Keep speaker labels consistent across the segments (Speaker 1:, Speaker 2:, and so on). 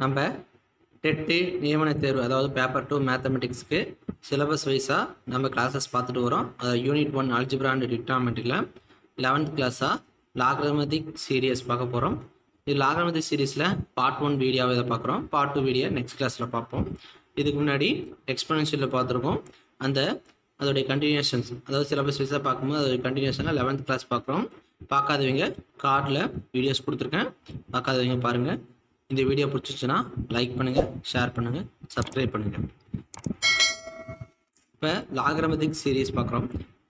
Speaker 1: நம்ம டெட்டு நியமன தேர்வு அதாவது பேப்பர் டூ மேத்தமெட்டிக்ஸ்க்கு சிலபஸ் வைஸாக நம்ம கிளாஸஸ் பார்த்துட்டு வரோம். அதாவது யூனிட் ஒன் அல்ஜிப்ரா அண்ட் டிக்டாமெட்டிக்கில் லெவன்த் கிளாஸாக லாக்ரமதிக் சீரியஸ் பார்க்க போகிறோம் இது லாக்ரமதிக் சீரீஸில் பார்ட் ஒன் வீடியோவை இதை பார்க்குறோம். பார்ட் டூ வீடியோ நெக்ஸ்ட் கிளாஸில் பார்ப்போம். இதுக்கு முன்னாடி எக்ஸ்பெனன்ஷியலில் பார்த்துருக்கோம். அந்த அதோடைய கண்டினியூஷன்ஸ் அதாவது சிலபஸ் வைஸாக பார்க்கும்போது அதோடைய கண்டினியூஷனாக லெவன்த் கிளாஸ் பார்க்குறோம். பார்க்காதவங்க கார்டில் வீடியோஸ் கொடுத்துருக்கேன். பார்க்காதவங்க பாருங்கள் இந்த வீடியோ பிடிச்சிச்சுன்னா லைக் பண்ணுங்கள் ஷேர் பண்ணுங்கள் சப்ஸ்கிரைப் பண்ணுங்கள் இப்போ லாகரமதிக் சீரீஸ் பார்க்குறோம்.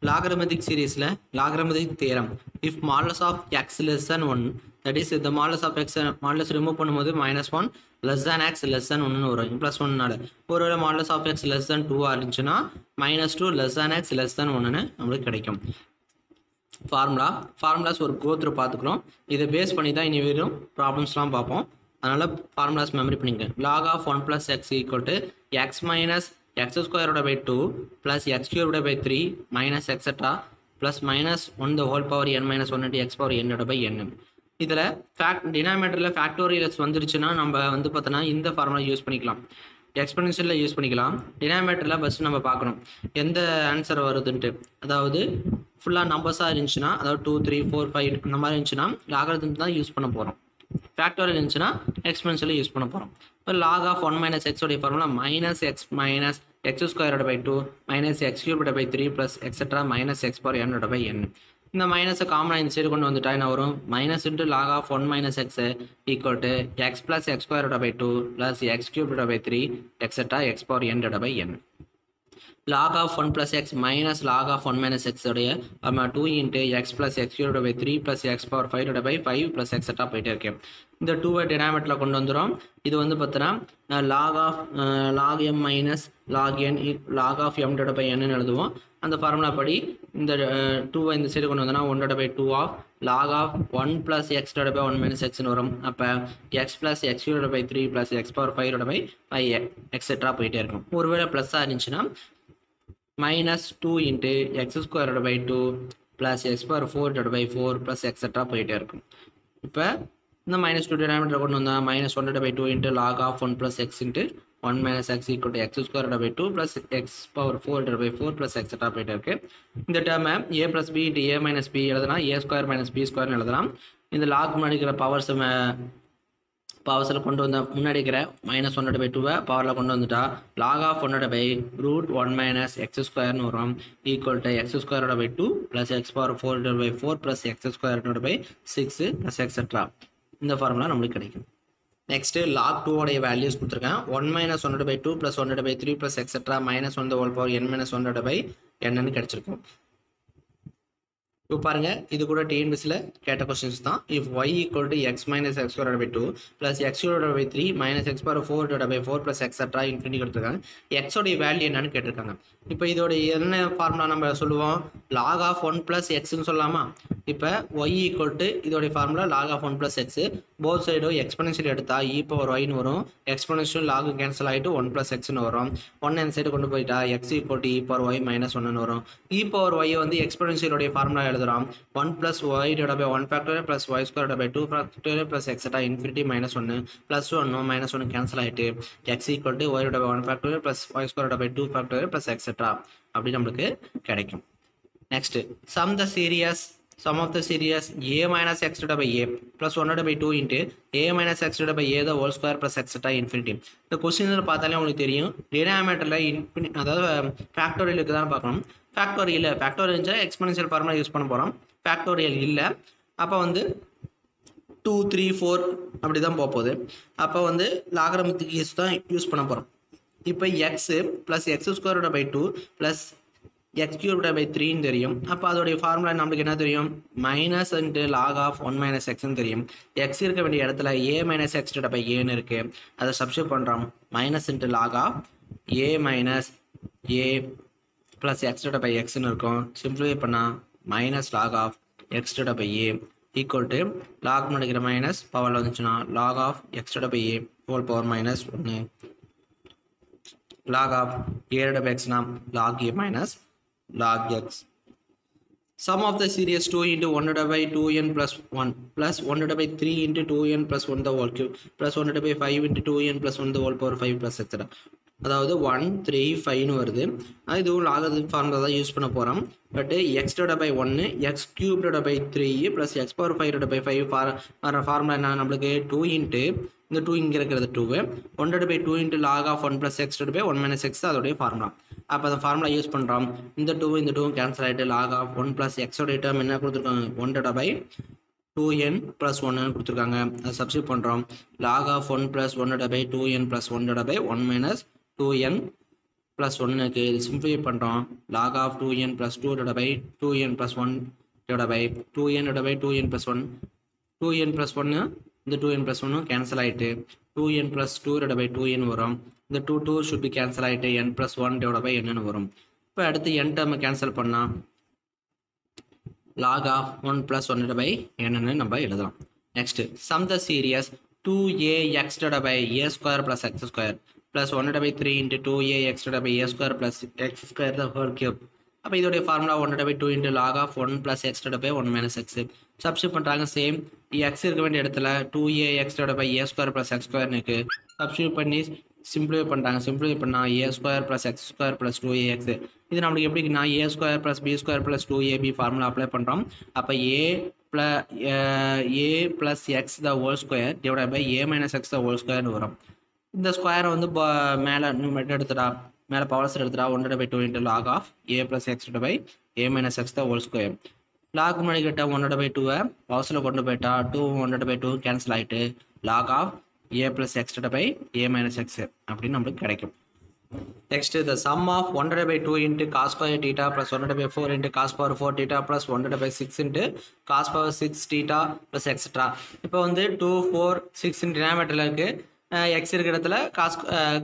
Speaker 1: லாகரமதிக் சீரீஸில் logarithmic term if modulus of x less than one that is இந்த modulus of x modulus remove பண்ணும்போது minus one less than x less than ஒன்று வரும். ப்ளஸ் ஒன்னால ஒருவேளை modulus of x less than டூவாக இருந்துச்சுன்னா minus two less than x less than ஒன்றுன்னு நம்மளுக்கு கிடைக்கும். ஃபார்முலா ஃபார்முலாஸ் ஒரு கோத்ரு பார்த்துக்குறோம். இதை பேஸ் பண்ணி தான் இனி வெறும் ப்ராப்ளம்ஸ்லாம் பார்ப்போம். அதனால் ஃபார்முலாஸ் மெமரி பண்ணிங்க log of one plus x equal to x minus x ஸ்கொயரோட by two plus x கியூரோட by three minus extra plus minus one the whole power n minus one x power என்னோட by n இதில் fact டினாமேட்டரில் ஃபேக்டோரியல்ஸ் வந்துருச்சுன்னா நம்ம வந்து பார்த்தோன்னா இந்த formula use பண்ணிக்கலாம். எக்ஸ்பென்ஷனில் use பண்ணிக்கலாம். டினாமேட்டரில் ஃபஸ்ட்டு நம்ம பார்க்கணும். எந்த ஆன்சர் வருதுன்ட்டு. அதாவது ஃபுல்லாக நம்பர்ஸாக இருந்துச்சுன்னா அதாவது டூ த்ரீ ஃபோர் ஃபைவ் இந்த மாதிரி இருந்துச்சுன்னா லாகரதம் தான் யூஸ் பண்ண போகிறோம் ஃபேக்டோரியல் இருந்துச்சுன்னா எக்ஸ்பென்ஷனில் யூஸ் பண்ண போகிறோம் இப்போ log of one minus எக்ஸோடைய formula minus x minus x ஸ்கொயரோட by two minus x கியூபோட by three plus extra minus x power என்னோட பை என் இந்த மைனஸை காமனாக இந்த சைடு கொண்டு வந்துட்டா என்ன வரும்? Minus into log of one minus x equal to x plus x ஸ்கொயரோட by two plus x கியூபோட by three extra x power என்னோட by n log of 1 plus x minus log of 1 minus x உடைய நம்ம 2 into x plus x cubed by 3 plus x power 5 divided by 5 plus etc போயிட்டே இருக்கேன் இந்த 2 வை டினாமேட்டில் கொண்டு வந்துடும் இது வந்து பார்த்தீங்கன்னா log of log m minus log n log of m divided by n ன்னு எழுதுவோம் அந்த ஃபார்முலா படி இந்த 2 வை இந்த சைடு கொண்டு வந்தோம்னா 1 divided by 2 of log of 1 plus x divided by 1 minus x ன்னு வரும் அப்போ x plus x divided by 3 plus x power 5 divided by 5 etc போயிட்டே இருக்கும் ஒருவேளை ப்ளஸ்ஸாக இருந்துச்சுன்னா மைனஸ் டூ இன்ட்டு எக்ஸ் ஸ்கொயரோட by two plus x power four divide by four plus extra போயிட்டே இருக்கும். இப்போ இந்த மைனஸ் டூ டினாமீட்டர் கொண்டு வந்தால் minus one by two into log of one plus x into one minus x equal to x ஸ்கொயரோட by two plus x power four divide by four plus extra போயிட்டே இருக்கு. இந்த டேர்மை a plus b into a minus b எழுதனா A square minus b ஸ்கொயர்னு எழுதலாம். இந்த lock முன்னாடி powers பவர்ஸில் கொண்டு வந்த முன்னாடி இருக்கிற மைனஸ் ஒன்னோட பை டூவை பவரில் கொண்டு வந்துட்டா. லாக் ஆஃப் ஒன்னோட by root one minus x ஸ்கொயர்னு வரும். ஈக்குவல் டு எக்ஸ் ஸ்கொயரோட by two plus x power four by four plus x ஸ்கொயரோட பை சிக்ஸ் ப்ளஸ் எக்ஸட்ரா இந்த ஃபார்முலா நம்மளுக்கு கிடைக்கும். நெக்ஸ்ட்டு லாக் டூவோடைய வேல்யூஸ் கொடுத்துருக்கேன். ஒன் மைனஸ் ஒன்னோட பை டூ ப்ளஸ் ஒன்னோட by three plus extra minus one whole power n minus ஒன்னோட by என்னன்னு கிடைச்சிருக்கும். இப்போ பாருங்கள் இது கூட டிஎன்பிசியில் கேட்ட கொஸ்டின்ஸ் தான். If y equal to x minus x square by two plus x by three minus x power four by four plus extra infinity கொடுத்துருக்காங்க. எக்ஸோடைய வேல்யூ என்னன்னு கேட்டிருக்காங்க. இப்போ இதோட என்ன ஃபார்முலா நம்ம சொல்லுவோம்? லாக் ஆஃப் ஒன் ப்ளஸ் எக்ஸ்ன்னு சொல்லலாமா இப்போ ஒய் ஈக்குவல் டு இதோடைய formula log of one plus x both சைடும் எக்ஸ்பெனன்ஷியல் எடுத்தால் இ பவர் ஒய்னு வரும். எக்ஸ்பெனன்ஷியல் லாகு கேன்சல் ஆகிட்டு ஒன் ப்ளஸ் எக்ஸ்னு வரும். ஒன் என் சைடு கொண்டு போயிட்டா x equal to e power y minus ஒன்னு வரும். இ பவர் ஒய் வந்து எக்ஸ்பெனன்ஷியலுடைய ஃபார்முலா எழுதுறோம் one plus y divide by one factorial plus y square by two factorial plus extra infinity minus ஒன்று ப்ளஸ் ஒன்று மைனஸ் ஒன்று கேன்சல் ஆகிட்டு x equal to y by one factorial plus y square by two factorial plus extra அப்படி நம்மளுக்கு கிடைக்கும். Next sum the series sum of the series a minus x divided by a plus 1 divided by 2 into a minus x divided by a the whole square plus etc infinity. இந்த கொஸ்டினில் பார்த்தாலே உங்களுக்கு தெரியும். டினாமேட்டரில் இன்ஃபினி அதாவது ஃபேக்டோரியலுக்கு தான் பார்க்கணும். ஃபேக்டோரியல் ஃபேக்டோரியல் இருந்துச்சா எக்ஸ்பெனன்ஷியல் ஃபார்முலா யூஸ் பண்ண போகிறோம் ஃபேக்டோரியல் இல்லை. அப்போ வந்து டூ த்ரீ ஃபோர் அப்படி தான் போக போகுது. அப்போ வந்து லாகரமத்துக்கு யூஸ் தான் யூஸ் பண்ண போகிறோம் இப்போ எக்ஸு ப்ளஸ் எக்ஸ் ஸ்கொயரோட பை டூ ப்ளஸ் எக்ஸ் கியூப்ட பை த்ரீன்னு தெரியும். அப்போ அதோடைய ஃபார்முலா நம்மளுக்கு என்ன தெரியும்? Minus and log of one minus எக்ஸ்னு தெரியும். எக்ஸ் இருக்க வேண்டிய இடத்துல ஏ மைனஸ் எக்ஸ் பை ஏன்னு இருக்குது அதை சப்ஸ்டியூட் பண்ணுறோம் minus into log of a minus a plus x by எக்ஸ்னு இருக்கும் சிம்பிளிஃபை பண்ணால் minus log of x by a equal to log முடிக்கிற மைனஸ் பவரில் வந்துச்சுன்னா log of x by a whole power minus ஒன்று log of a by எக்ஸ்னா log a minus log x sum of the series 2 into 1 divided by 2n plus 1 plus 1 divided by 3 into 2n plus 1 the whole cube plus 1 divided by 5 into 2n plus 1 the whole power 5 plus etc அதாவது one three ஃபைவ்னு வருது. அது இதுவும் logarithm formula தான் use பண்ண போகிறோம் but x டோட by ஒன்று x cube டோட by three plus x power five டோட by five for வர ஃபார்முலா என்ன? நம்மளுக்கு டூ இன்ட்டு இந்த டூ இங்கே இருக்கிறது டூவு one டோட by two into log of one plus x டோட by one minus X அதோடைய ஃபார்முலா அப்போ அந்த ஃபார்முலா யூஸ் பண்ணுறோம் இந்த டூ இந்த டூவும் கேன்சல் ஆகிட்டு லாக் ஆஃப் ஒன் ப்ளஸ் எக்ஸோட டேர்ம் என்ன கொடுத்துருக்காங்க? ஒன் டோட பை டூ என் ப்ளஸ் ஒன்னு கொடுத்துருக்காங்க. அதை சப்ஸ்டியூட் பண்ணுறோம் லாக் ஆஃப் ஒன் ப்ளஸ் ஒன்னோட பை டூ என் ப்ளஸ் ஒன்னோட by one minus two n plus ஒன்னுக்கு இது சிம்பிளை பண்ணுறோம் log of two n plus two by two n plus one by two n by two n plus one two n plus ஒன்று இந்த two என் plus ஒன்று cancel ஆகிட்டு two n plus two by two n வரும். இந்த two two should be cancel ஆகிட்டு n plus one divide by என்னென்னு வரும். இப்போ அடுத்து என் டேர்மை கேன்சல் பண்ணால் log of 1 plus 1 பை என்னென்னு நம்ம எழுதலாம். Next sum the series two a x by a square plus x square plus one by three into two a extra by a square plus x square the whole cube அப்போ இதோடைய formula one by two into log of one plus x by one minus x substitute பண்ணுறாங்க same X இருக்க வேண்டிய இடத்துல two a x by a square plus x ஸ்கொயர்னுக்கு substitute பண்ணி simplify பண்ணுறாங்க simplify பண்ணால் a square plus x square plus two a x இது நம்மளுக்கு எப்படின்னா a square plus b square plus two a b formula apply பண்ணுறோம் அப்போ a plus a plus x the whole square divide by a minus x the whole square வரும். இந்த ஸ்கொயரை வந்து மேலே மட்டும் எடுத்துடா. மேலே powers எடுத்துடா. One by two into log of a plus x by a minus x the whole square log மணி கிட்ட ஒன்றரை பை டூவை பவர்ஸில் கொண்டு போயிட்டா டூ ஒன்றரை பை டூ கேன்சல் ஆகிட்டு log of a plus x by a minus x அப்படின்னு நம்மளுக்கு கிடைக்கும். நெக்ஸ்ட் த சம் ஆஃப் ஒன்றரை by two into cos power theta plus ஒன்றரை by four into cos power four theta plus ஒன்றரை by six into cos power six theta plus extra இப்போ வந்து two four six டினாமேட்டரில் இருக்குது X இருக்கிற இடத்துல cos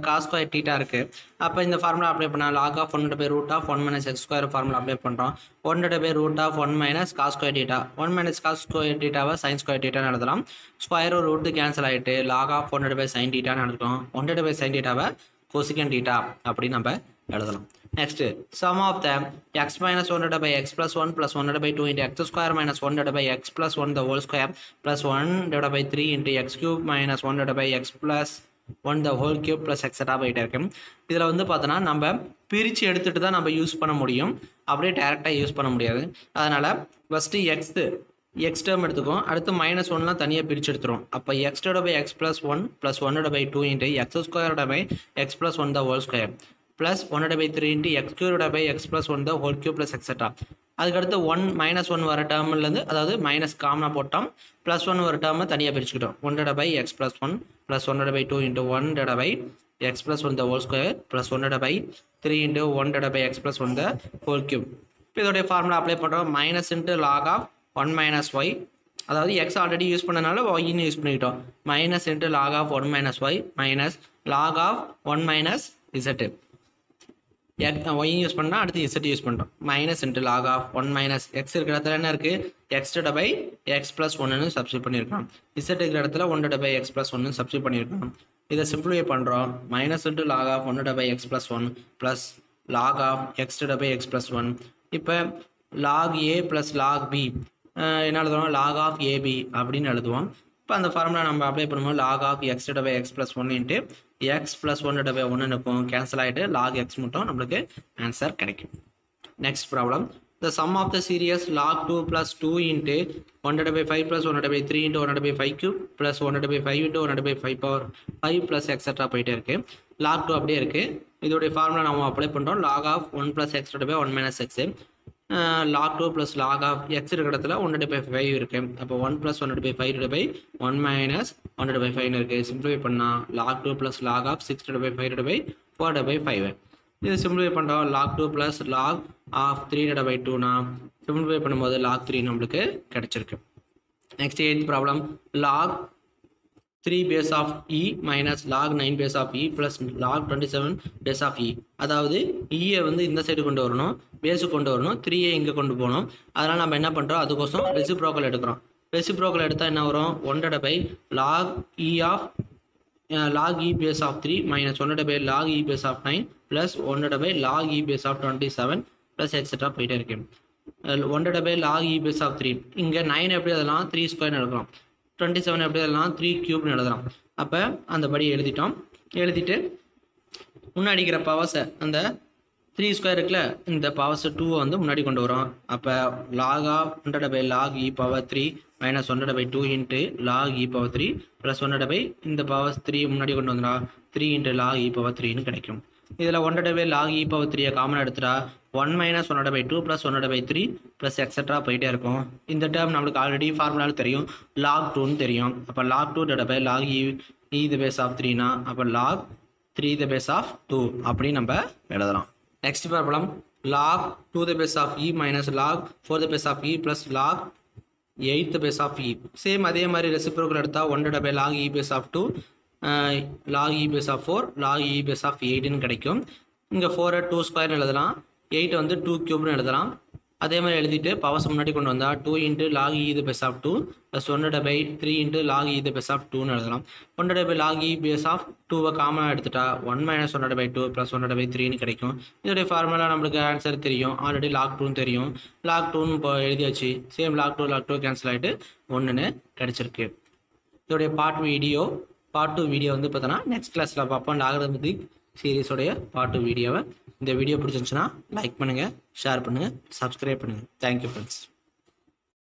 Speaker 1: cos square theta இருக்குது அப்போ இந்த ஃபார்முலா அப்ளை பண்ணால் log of one by root of one minus x square formula apply பண்ணுறோம் one by root of one minus cos square theta one minus cos square டீட்டாவை sine square டீட்டான்னு எழுதலாம். Square root cancel ஆகிட்டு log of one by sine டீட்டான்னு எழுதுறோம். One by sine டீட்டாவை கொசிகன் theta அப்படின்னு நம்ம எழுதலாம். Next sum of the x minus one by x plus one plus one by two into x square minus one by x plus one the whole square plus one divide by three into x cube minus one by x plus one the whole cube plus extra போயிட்டே இருக்கு. இதில் வந்து பார்த்தோன்னா நம்ம பிரித்து எடுத்துகிட்டு தான் நம்ம யூஸ் பண்ண முடியும். அப்படியே டேரெக்டாக யூஸ் பண்ண முடியாது. அதனால் ஃபஸ்ட்டு எக்ஸு எக்ஸ் டேர்ம் எடுத்துக்கும் அடுத்து மைனஸ் ஒன்லாம் தனியாக பிரித்து எடுத்துரும் அப்போ எக்ஸ்டோட by x plus one plus ஒன்னோட பை டூ இன்ட்டு எக்ஸ் ஸ்கொயரோட by x plus one the whole square plus ஒன்னோட by three into X கியூரோட by x plus one the whole cube plus extra அதுக்கடுத்து one minus one வர டேர்ம்லேருந்து அதாவது minus காமனாக போட்டோம். Plus one வர டேர்மை தனியாக பிரிச்சுக்கிட்டோம். ஒன்னோட by x plus one plus ஒன்னோட by two into one டட by x plus one the whole square plus ஒன்னோட by three into one டட by x plus one the whole cube இப்போ இதோடைய ஃபார்முலா அப்ளை பண்ணுறோம் minus into log of one minus y அதாவது x already use பண்ணனால ஒய்னு use பண்ணிக்கிட்டோம். Minus into log of one minus y minus log of one minus z y use பண்ணால் அடுத்து z use பண்ணுறோம் minus into log of one minus x இருக்கிற இடத்துல என்ன இருக்குது எக்ஸ் பை எக்ஸ் ப்ளஸ் ஒன்னு சப்ஸ்டியூட் பண்ணியிருக்கோம் இசட் இருக்கிற இடத்துல ஒன் பை எக்ஸ் ப்ளஸ் ஒன்னு சப்ஸ்டியூட் பண்ணியிருக்கோம் இதை சிம்பிளிஃபை பண்ணுறோம் minus into log of one by x plus one plus log of x by x plus one இப்போ log a plus log b என்ன எழுதுவோம் லாக் ஆஃப் ஏபி அப்படின்னு எழுதுவோம். இப்போ அந்த ஃபார்முலா நம்ம அப்ளை பண்ணும்போது log of x டபை x plus one into x plus one டபை ஒன்று இருக்கும். கேன்சல் ஆகிட்டு லாக் எக்ஸ் மட்டும் நம்மளுக்கு ஆன்சர் கிடைக்கும். Next problem the sum of the series log two plus two into one by five plus one by three into one by five cube plus one by five into one by five power five plus extra போயிட்டே இருக்கு. Lock two அப்படியே இருக்குது இதோடைய formula நம்ம apply பண்ணுறோம் log of one plus x by one minus x log two plus log of x இருக்கிற இடத்துல one by five இருக்கு. அப்போ one plus one by five by one minus one by ஃபைவ்னு இருக்குது சிம்பிளிஃபை பண்ணால் log two plus log of six by five by four by five இது simplify பண்ணுறோம் log two plus log of three by டூனா simplify பண்ணும்போது log three நம்மளுக்கு கிடச்சிருக்கு. Next eighth problem log three base of e minus log nine base of e plus log twenty seven base of e அதாவது e இயை வந்து இந்த side கொண்டு வரணும் base கொண்டு வரணும் த்ரீயை இங்கே கொண்டு போகணும். அதனால் நம்ம என்ன பண்ணுறோம் அதுக்கோசம் ரெசிப்ரோக்கல் எடுக்கிறோம். ரெசிப்ரோக்கல் எடுத்தால் என்ன வரும்? ஒன்றரை by log e of log e base of three minus ஒன்றரை by log e base of nine plus ஒன்றரை by log e base of twenty seven plus extra போயிட்டே இருக்கு. One by log e base of three இங்கே nine எப்படி அதெல்லாம் three ஸ்கொயர்னு எடுக்கிறோம் twenty seven எப்படி எழுதலாம் த்ரீ கியூப்னு எழுதலாம் அப்போ அந்த படி எழுதிட்டோம். எழுதிட்டு முன்னாடி இருக்கிற பவர்ஸை அந்த த்ரீ ஸ்கொயர் இருக்குல்ல இந்த பவர்ஸ் டூவை வந்து முன்னாடி கொண்டு வரோம் அப்போ log of hundred by log e power three minus one by two into log e power three plus one by இந்த பவர்ஸ் த்ரீ முன்னாடி கொண்டு வந்துடா. Three into log e power த்ரீன்னு கிடைக்கும். இதில் one by log e power த்ரீயை காமனாக எடுத்துட்டா one minus one by two plus one by three plus extra போயிட்டே இருக்கும். இந்த டேர்ம் நம்மளுக்கு ஆல்ரெடி ஃபார்முலாவில் தெரியும். லாக் டூன்னு தெரியும். அப்போ log two dot by log e e the base of த்ரீனா அப்போ log three the base of two அப்படின்னு நம்ம எழுதலாம். Next problem log two the base of e minus log four the base of e plus log eight the base of e same அதே மாதிரி reciprocal எடுத்தால் one dot log e base of two log e base of four log e base of எயிட்னு கிடைக்கும். இங்கே ஃபோரை two ஸ்கொயர்னு எழுதலாம். எயிட்டை வந்து two க்யூப்னு எழுதலாம். அதே மாதிரி எழுதிட்டு பவர்ஸ் முன்னாடி கொண்டு வந்தால் two into log e base of two plus one by three into log e base of டூன்னு எழுதலாம். One by log e base of டூவை காமனாக எடுத்துட்டா one minus one by two plus one by த்ரீன்னு கிடைக்கும். இதோடைய ஃபார்முலா நம்மளுக்கு answer தெரியும். ஆல்ரெடி லாக் டூன்னு தெரியும். லாக் டூன்னு இப்போ எழுதியாச்சு. Same log two log two cancel ஆகிட்டு ஒன்றுன்னு கிடச்சிருக்கு. இதோடைய part video part two video வந்து பார்த்தோன்னா நெக்ஸ்ட் கிளாஸில் பார்ப்போம். லாகரமதிக் சீரீஸோடைய பார்ட் டூ வீடியோவை இந்த வீடியோ பிடிச்சிருந்துச்சுன்னா லைக் பண்ணுங்கள் ஷேர் பண்ணுங்கள் சப்ஸ்கிரைப் பண்ணுங்கள் தேங்க்யூ ஃப்ரெண்ட்ஸ்